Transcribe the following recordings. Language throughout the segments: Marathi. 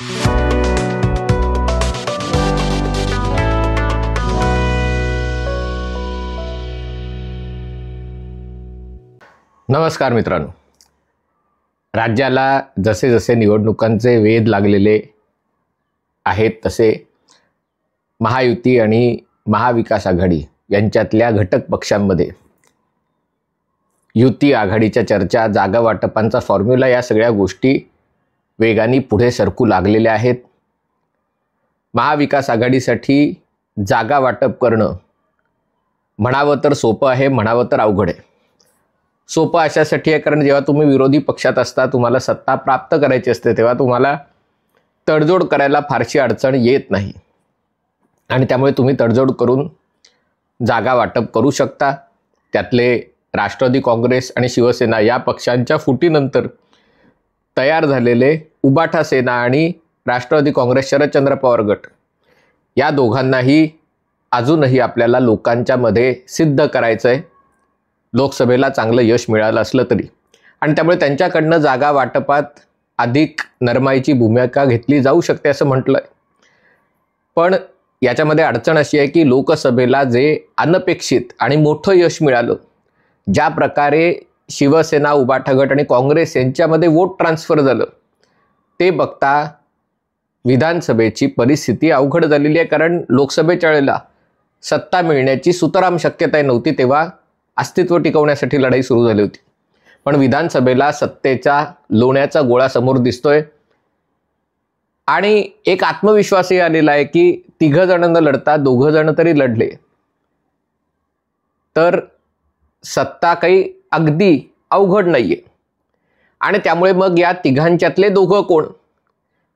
नमस्कार मित्रांनो. राज्याला जसे जसे निवडणुकांचे वेध लागलेले आहेत तसे महायुती आणि महाविकास आघाडी यांच्यातल्या घटक पक्षांमध्ये युती आघाडीच्या चर्चा जागा वाटपांचा फॉर्म्युला या सगळ्या गोष्टी वेगाने पुढे सरकू लागलेले आहेत. महाविकास आघाडीसाठी जागा वाटप करणं म्हणावं तर सोपं आहे म्हणावं तर अवघड आहे. सोपं अशासाठी आहे कारण जेव्हा तुम्ही विरोधी पक्षात असता तुम्हाला सत्ता प्राप्त करायची असते तेव्हा तुम्हाला तडजोड करायला फारशी अडचण येत नाही. आणि त्यामुळे तुम्ही तडजोड करून जागा वाटप करू शकता. त्यातले राष्ट्रवादी काँग्रेस आणि शिवसेना या पक्षांच्या फुटीनंतर तयार झालेले उबाठा सेना आणि राष्ट्रवादी काँग्रेस शरदचंद्र पवार गट. या दोघांनाही अजूनही आपल्याला लोकांच्यामध्ये सिद्ध करायचं आहे लोकसभेला चांगलं यश मिळालं असलं तरी. आणि त्यामुळे त्यांच्याकडनं जागा वाटपात अधिक नरमाईची भूमिका घेतली जाऊ शकते असं म्हटलं आहे पण याच्यामध्ये अडचण अशी आहे की लोकसभेला जे अनपेक्षित आणि मोठं यश मिळालं ज्या प्रकारे शिवसेना उबाठा गट आणि काँग्रेस यांच्यामध्ये वोट ट्रान्सफर झालं. ते बघता विधानसभेची परिस्थिती अवघड झालेली आहे कारण लोकसभेच्या वेळेला सत्ता मिळण्याची सुतराम शक्यता नव्हती तेव्हा अस्तित्व टिकवण्यासाठी लढाई सुरू झाली होती. पण विधानसभेला सत्तेचा लोण्याचा गोळा समोर दिसतोय. आणि एक आत्मविश्वासही आलेला आहे की तिघं जण न लढता दोघं जण तरी लढले. तर सत्ता काही अगदी अवघड नाहीये. आणि त्यामुळे मग या तिघांच्यातले दोघं कोण?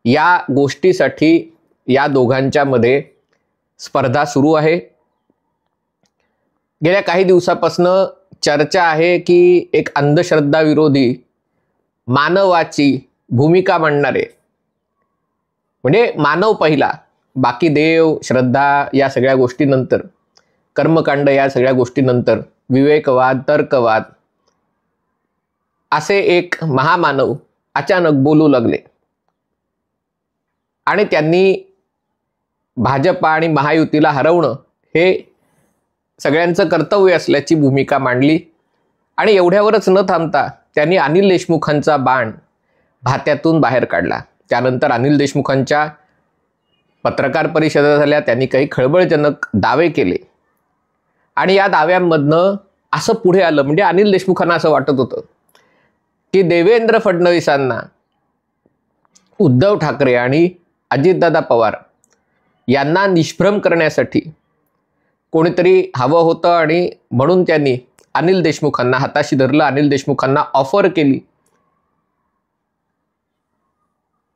या गोष्टीसाठी या दोघांच्या मध्ये स्पर्धा सुरू आहे. गेल्या काही दिवसापासनं चर्चा आहे की एक अंधश्रद्धा विरोधी मानवाची भूमिका मांडणारे म्हणजे मानव पहिला बाकी देव श्रद्धा या सगळ्या गोष्टीनंतर कर्मकांड या सगळ्या गोष्टीनंतर विवेकवाद तर्कवाद असे एक महामानव अचानक बोलू लागले. आणि त्यांनी भाजपा आणि महायुतीला हरवणं हे सगळ्यांचं कर्तव्य असल्याची भूमिका मांडली. आणि एवढ्यावरच न थांबता त्यांनी अनिल देशमुखांचा बाण भात्यातून बाहेर काढला. त्यानंतर अनिल देशमुखांच्या पत्रकार परिषदा झाल्या. त्यांनी काही खळबळजनक दावे केले. आणि या दाव्यांमधनं असं पुढे आलं. म्हणजे अनिल देशमुखांना असं वाटत होतं. की देवेंद्र फडणवीसांना उद्धव ठाकरे आणि अजितदादा पवार यांना निष्भ्रम करण्यासाठी कोणीतरी हवं होतं आणि म्हणून त्यांनी अनिल देशमुखांना हाताशी धरलं अनिल देशमुखांना ऑफर केली.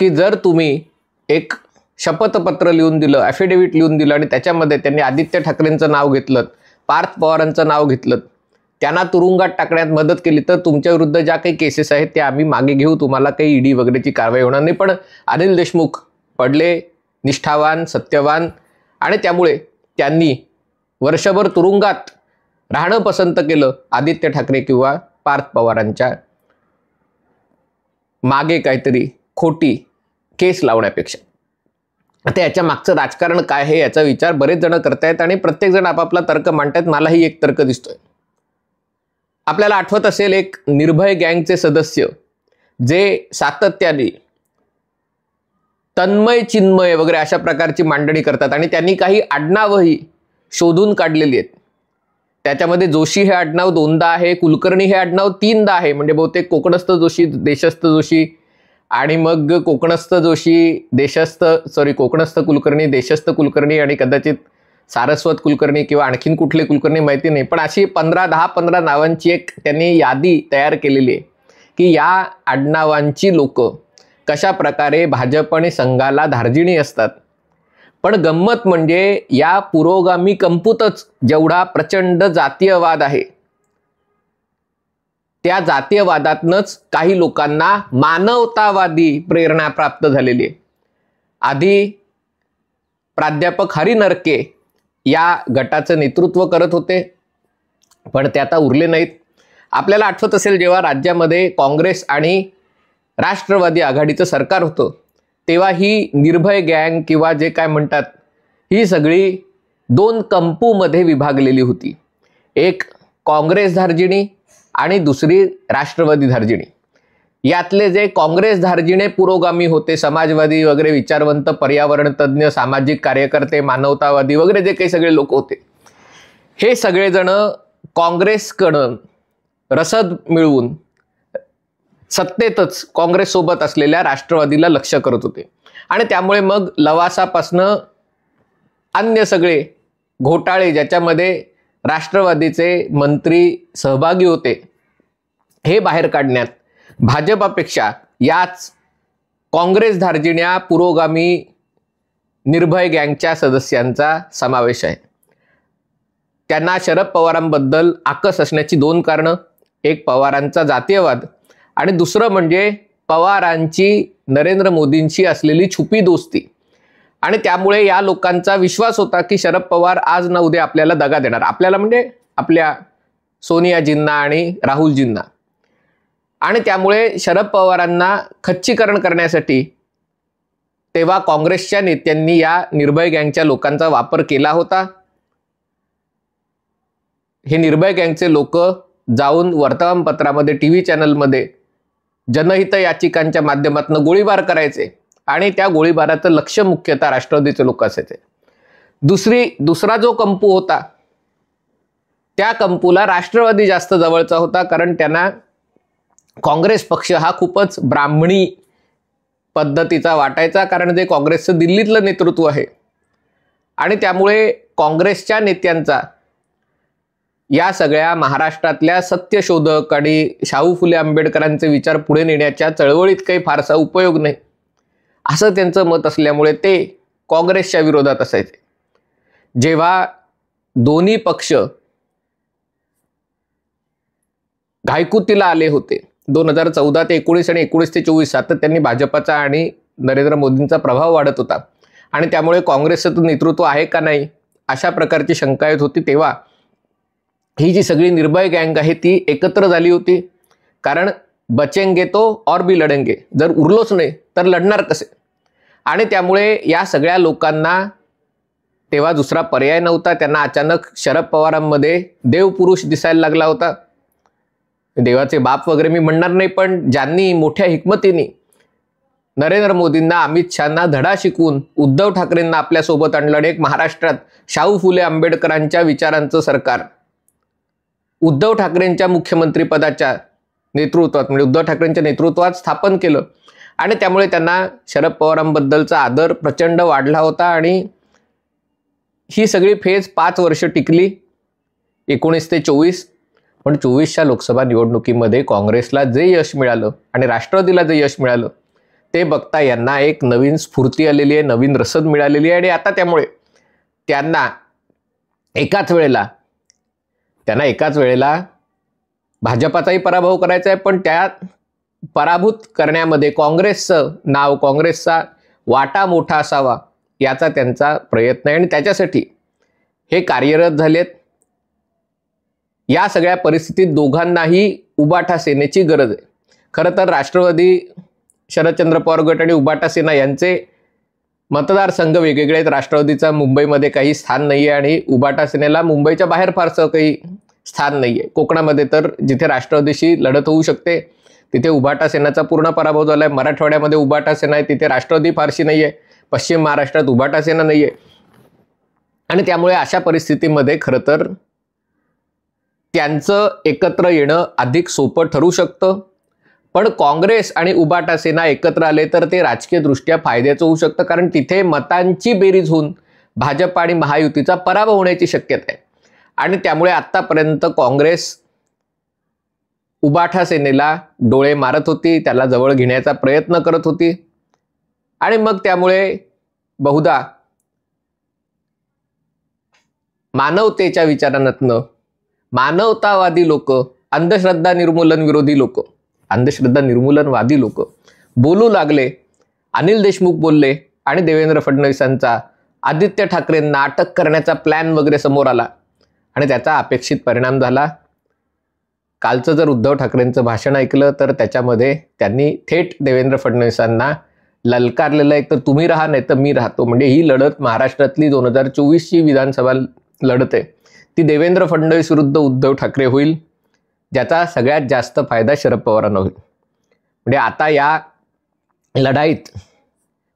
की जर तुम्ही एक शपथपत्र लिहून दिलं ॲफिडेव्हिट लिहून दिलं आणि त्याच्यामध्ये त्यांनी आदित्य ठाकरेंचं नाव घेतलं पार्थ पवारांचं नाव घेतलं त्यांना तुरुंगात टाकण्यात मदत केली तर तुमच्या विरुद्ध ज्या काही केसेस आहेत त्या आम्ही मागे घेऊ. तुम्हाला काही ईडी वगैरेची कारवाई होणार नाही. पण अनिल देशमुख पडले निष्ठावान सत्यवान आणि त्यामुळे त्यांनी वर्षभर तुरुंगात राहणं पसंत केलं. आदित्य ठाकरे किंवा पार्थ पवारांच्या मागे काहीतरी खोटी केस लावण्यापेक्षा. आता याच्या मागचं राजकारण काय आहे याचा विचार बरेच जण करतायत आणि प्रत्येकजण आपापला तर्क मांडतायत. मलाही एक तर्क दिसतोय. आपल्याला आठवत असेल एक निर्भय गँगचे सदस्य जे सातत्याने तन्मय चिन्मय वगैरे अशा प्रकारची मांडणी करतात आणि त्यांनी काही आडनावही शोधून काढलेली आहेत. त्याच्यामध्ये जोशी हे आडनाव दोनदा आहे कुलकर्णी हे आडनाव तीनदा आहे म्हणजे बहुतेक कोकणस्थ जोशी देशस्थ जोशी आणि मग कोकणस्थ जोशी देशस्थ सॉरी कोकणस्थ कुलकर्णी देशस्थ कुलकर्णी आणि कदाचित सारस्वत कुलकर्णी किंवा आणखीन कुठले कुलकर्णी माहिती नाही पण अशी पंधरा दहा पंधरा नावांची एक त्यांनी यादी तयार केलेली आहे की या आडनावांची लोक कशा प्रकारे भाजप आणि संघाला धार्जिणी असतात. पण गंमत म्हणजे या पुरोगामी कंपूतच जेवढा प्रचंड जातीयवाद आहे त्या जातीयवादातनच काही लोकांना मानवतावादी प्रेरणा प्राप्त झालेली आहे. आधी प्राध्यापक हरी नरके या गटाचं नेतृत्व करत होते पण ते आता उरले नाहीत. आपल्याला आठवत असेल जेव्हा राज्यामध्ये काँग्रेस आणि राष्ट्रवादी आघाडीचं सरकार होतं तेव्हा ही निर्भय गँग किंवा जे काय म्हणतात ही सगळी दोन कंपूमध्ये विभागलेली होती. एक काँग्रेस धार्जिणी आणि दुसरी राष्ट्रवादी धार्जिणी. यातले जे काँग्रेस धार्जिणे पुरोगामी होते समाजवादी वगैरे विचारवंत पर्यावरण तज्ज्ञ सामाजिक कार्यकर्ते मानवतावादी वगैरे जे काही सगळे लोक होते हे सगळेजण काँग्रेसकडं रसद मिळवून सत्तेतच काँग्रेससोबत असलेल्या राष्ट्रवादीला लक्ष करत होते. आणि त्यामुळे मग लवासापासनं अन्य सगळे घोटाळे ज्याच्यामध्ये राष्ट्रवादीचे मंत्री सहभागी होते हे बाहेर काढण्यात भाजपापेक्षा याच काँग्रेस धार्जिण्या पुरोगामी निर्भय गँगच्या सदस्यांचा समावेश आहे. त्यांना शरद पवारांबद्दल आकस असण्याची दोन कारणं एक पवारांचा जातीयवाद आणि दुसरं म्हणजे पवारांची नरेंद्र मोदींशी असलेली छुपी दोस्ती. आणि त्यामुळे या लोकांचा विश्वास होता की शरद पवार आज ना उद्या आपल्याला दगा देणार. आपल्याला म्हणजे आपल्या सोनियाजींना आणि राहुलजींना. आणि त्यामुळे शरद पवारांना खच्चीकरण करण्यासाठी तेव्हा काँग्रेसच्या नेत्यांनी या निर्भय गँगच्या लोकांचा वापर केला होता. हे निर्भय गँगचे लोक जाऊन वर्तमानपत्रामध्ये टी व्ही चॅनलमध्ये जनहित याचिकांच्या माध्यमातून गोळीबार करायचे आणि त्या गोळीबाराचं लक्ष मुख्यतः राष्ट्रवादीचे लोक असायचे. दुसरी दुसरा जो कंपू होता त्या कंपूला राष्ट्रवादी जास्त जवळचा होता कारण त्यांना काँग्रेस पक्ष हा खूपच ब्राह्मणी पद्धतीचा वाटायचा कारण ते काँग्रेसचं दिल्लीतलं नेतृत्व आहे. आणि त्यामुळे काँग्रेसच्या नेत्यांचा या सगळ्या महाराष्ट्रातल्या सत्यशोधक आणि शाहू फुले आंबेडकरांचे विचार पुढे नेण्याच्या चळवळीत काही फारसा उपयोग नाही. असं त्यांचं मत असल्यामुळे ते काँग्रेसच्या विरोधात असायचे. जेव्हा दोन्ही पक्ष घायकुतीला आले होते दोन हजार चौदा ते एकोणीस आणि एकोणीस ते चोवीस सातत्याने भाजपाचा आणि नरेंद्र मोदींचा प्रभाव वाढत होता. आणि त्यामुळे काँग्रेसचं नेतृत्व आहे का नाही अशा प्रकारची शंका येत होती तेव्हा. ही जी सगळी निर्भय गँग आहे ती एकत्र झाली होती. कारण बचेंगे तो और बी लढेंगे. जर उरलोच नाही तर लढणार कसे? आणि त्यामुळे या सगळ्या लोकांना तेव्हा दुसरा पर्याय नव्हता. त्यांना अचानक शरद पवारांमध्ये देवपुरुष दिसायला लागला होता. देवाचे बाप वगैरे मी म्हणणार नाही पण ज्यांनी मोठ्या हिकमतीने नरेंद्र मोदींना अमित शहाना धडा शिकवून उद्धव ठाकरेंना आपल्यासोबत आणलं आणि एक महाराष्ट्रात शाहू फुले आंबेडकरांच्या विचारांचं सरकार. उद्धव ठाकरेंच्या मुख्यमंत्रीपदाच्या नेतृत्वात म्हणजे उद्धव ठाकरेंच्या नेतृत्वात स्थापन केलं. आणि त्यामुळे त्यांना शरद पवारांबद्दलचा आदर प्रचंड वाढला होता आणि ही सगळी फेज पाच वर्ष टिकली. एकोणीस ते चोवीस पण चोवीसच्या लोकसभा निवडणुकीमध्ये काँग्रेसला जे यश मिळालं आणि राष्ट्रवादीला जे यश मिळालं ते बघता यांना एक नवीन स्फूर्ती आलेली आहे नवीन रसद मिळालेली आहे आणि आता त्यामुळे त्यांना एकाच वेळेला त्यांना एकाच वेळेला भाजपाचाही पराभव करायचा आहे पण त्या पराभूत करण्यामध्ये काँग्रेसचं नाव काँग्रेसचा वाटा मोठा असावा याचा त्यांचा प्रयत्न आहे आणि त्याच्यासाठी हे कार्यरत झालेत. या सगळ्या परिस्थितीत दोघांनाही उबाठा सेनेची गरज आहे. खरं तर राष्ट्रवादी शरदचंद्र पवार गट आणि उबाटा सेना यांचे मतदारसंघ वेगवेगळे आहेत. राष्ट्रवादीचा मुंबईमध्ये काही स्थान नाही आहे आणि उबाटा सेनेला मुंबईच्या बाहेर फारसं काही स्थान नाही आहे. कोकणामध्ये तर जिथे राष्ट्रवादीशी लढत होऊ शकते तिथे उबाटा सेनाचा पूर्ण पराभव झाला आहे मराठवाड्यामध्ये उबाटा सेना आहे तिथे राष्ट्रवादी फारशी नाही आहे. पश्चिम महाराष्ट्रात उबाटा सेना नाही आहे. आणि त्यामुळे अशा परिस्थितीमध्ये खरं तर त्यांचं एकत्र येणं अधिक सोपं ठरू शकतं. पण काँग्रेस आणि उबाटा सेना एकत्र आले तर ते राजकीयदृष्ट्या फायद्याचं होऊ शकतं कारण तिथे मतांची बेरीज होऊन भाजप आणि महायुतीचा पराभव होण्याची शक्यता आहे. आणि त्यामुळे आत्तापर्यंत काँग्रेस उबाठा सेनेला डोळे मारत होती त्याला जवळ घेण्याचा प्रयत्न करत होती. आणि मग त्यामुळे बहुधा मानवतेच्या विचारांतनं मानवतावादी लोक अंधश्रद्धा निर्मूलन विरोधी लोक अंधश्रद्धा निर्मूलनवादी लोक बोलू लागले अनिल देशमुख बोलले आणि देवेंद्र फडणवीसांचा आदित्य ठाकरेंना अटक करण्याचा प्लॅन वगैरे समोर आला. आणि त्याचा अपेक्षित परिणाम झाला. कालचं जर उद्धव ठाकरेंचं भाषण ऐकलं तर त्याच्यामध्ये त्यांनी थेट देवेंद्र फडणवीसांना ललकारलेलं एक तर तुम्ही राहा नाही तर मी राहतो. म्हणजे ही लढत महाराष्ट्रातली दोन हजार चोवीसची विधानसभा लढत आहे. ती देवेंद्र फडणवीस विरुद्ध उद्धव ठाकरे होईल ज्याचा सगळ्यात जास्त फायदा शरद पवारांना होईल. म्हणजे आता या लढाईत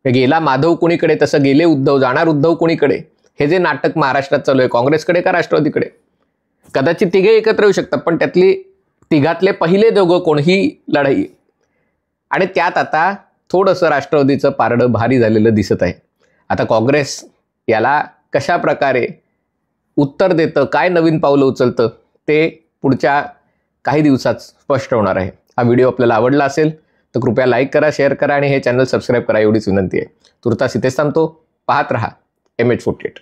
गेला माधव कोणीकडे तसं गेले उद्धव जाणार उद्धव कोणीकडे हे जे नाटक महाराष्ट्रात चालू आहे काँग्रेसकडे का राष्ट्रवादीकडे? कदाचित तिघे एकत्र येऊ शकतात पण त्यातली तिघातले पहिले दोघं कोणही लढाई. आणि त्यात आता थोडंसं राष्ट्रवादीचं पारडं भारी झालेलं दिसत आहे. आता काँग्रेस याला कशा प्रकारे उत्तर देतं काय नवीन पावलं उचलतं ते पुढच्या काही दिवसात स्पष्ट होणार आहे. हा व्हिडिओ आपल्याला आवडला असेल तर कृपया लाईक करा शेअर करा आणि हे चॅनल सबस्क्राईब करा एवढीच विनंती आहे. तुर्तास इथेच थांबतो. पाहत रहा एम एच फोर्टी एट